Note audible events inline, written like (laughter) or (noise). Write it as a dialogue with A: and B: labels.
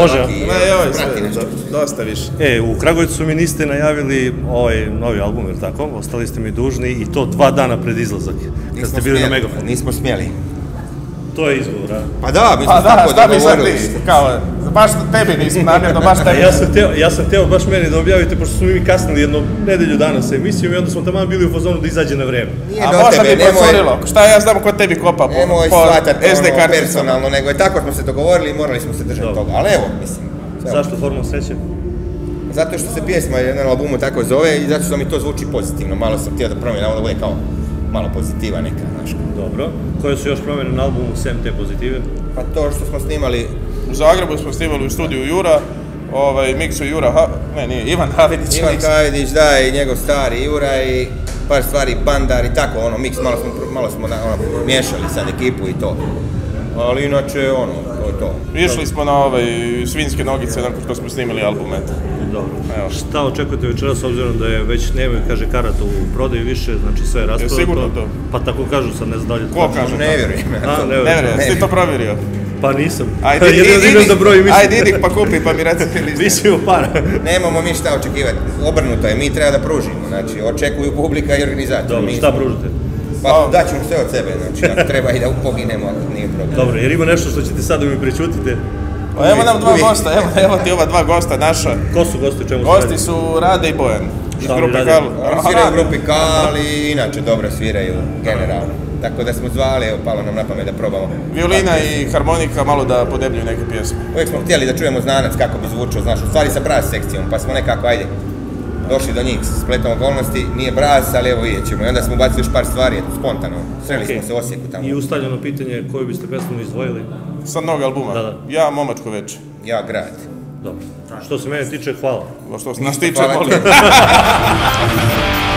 A: Može.
B: Ne, joj, dosta više.
A: E, u Kragujevcu mi niste najavili ovaj novi album, jer tako? Ostali ste mi dužni i to dva dana pred izlazak, kad ste bili na Megafonu.
C: Nismo smjeli.
A: To je izgovor, a?
C: Pa da, mi smo
B: Pa da,
C: tako
B: sad
C: dogovorili.
B: kao, baš tebi nismo namjerno, baš
A: A
B: tebi.
A: ja sam, teo, ja sam teo baš meni da objavite, pošto smo mi kasnili jedno nedelju dana sa emisijom i onda smo tamo bili u fazonu da izađe na vreme.
C: Nije
B: A
C: do
B: možda
C: tebe, nemoj,
B: procurilo. Šta ja znam ko tebi kopa po,
C: nemoj
B: po SD
C: ono personalno, nego je tako smo se dogovorili i morali smo se držati toga. Ali evo, mislim, evo.
A: Zašto Formula sreće?
C: Zato što se pjesma na albumu tako zove i zato što mi to zvuči pozitivno. Malo sam htio da promjena, onda bude kao malo pozitiva neka, znaš.
A: Dobro. Koje su još promjene na albumu sem te pozitive?
C: Pa to što smo snimali,
B: U Zagrebu smo snimali u studiju Jura, ovaj, miksu Jura, ha, ne, nije, Ivan Havidić.
C: Ivan. Kajdić, da, i njegov stari Jura i par stvari Bandar i tako, ono, miks, malo smo, malo smo na, ono, miješali sad ekipu i to. Ali inače, ono, je to.
B: Išli smo na ovaj, svinjske nogice nakon što smo snimili album, eto.
A: Dobro.
B: Evo.
A: Šta očekujete večeras s obzirom da je već nemaju, kaže, karata u prodaju više, znači sve je rasprodato?
B: sigurno to?
A: Pa tako kažu, sad ne znam da li je to
B: Ko
A: tačno.
B: kaže?
C: Ne vjerujem
A: A,
C: to.
A: ne
B: Ne
A: vjerujem.
B: si to provjerio?
A: Pa nisam.
B: Ajde, (laughs)
A: Jedino da mislim.
B: ajde, idi pa kupi pa mi reci (laughs) ili
A: Visimo para. (laughs)
C: Nemamo mi šta očekivati. Obrnuto je, mi treba da pružimo. Znači, očekuju publika i organizator.
A: Dobro, šta pružite?
C: Pa daćemo sve od sebe, znači, ako treba i da poginemo, ako nije problem.
A: Dobro, jer ima nešto što ćete sad da mi prečutite.
B: Pa evo nam dva
C: Uvijek.
B: gosta, evo, evo ti ova dva gosta naša.
A: Ko su gosti, čemu
B: Gosti
A: radi?
B: su Rade i Bojan. Iz grupe? Kal.
C: Sviraju u grupi Kal i inače dobro sviraju, generalno. Tako da smo zvali, evo, palo nam na pamet da probamo.
B: Violina i harmonika malo da podebljuju neke pjesme.
C: Uvijek smo htjeli da čujemo znanac kako bi zvučao, znaš, u stvari sa brass sekcijom, pa smo nekako, ajde, došli do njih, spletom okolnosti, nije brass, ali evo vidjet ćemo. I onda smo ubacili još par stvari, eto, spontano. Sreli
A: Okej.
C: smo se u Osijeku tamo.
A: I ustaljeno pitanje koju biste pesmu izdvojili?
B: Sa novog albuma.
A: Da, da.
B: Ja, Momačko veče.
C: Ja, grad.
A: Dobro. Što se mene tiče, hvala.
B: Što se nas tiče,
C: Hvala
B: molim. (laughs)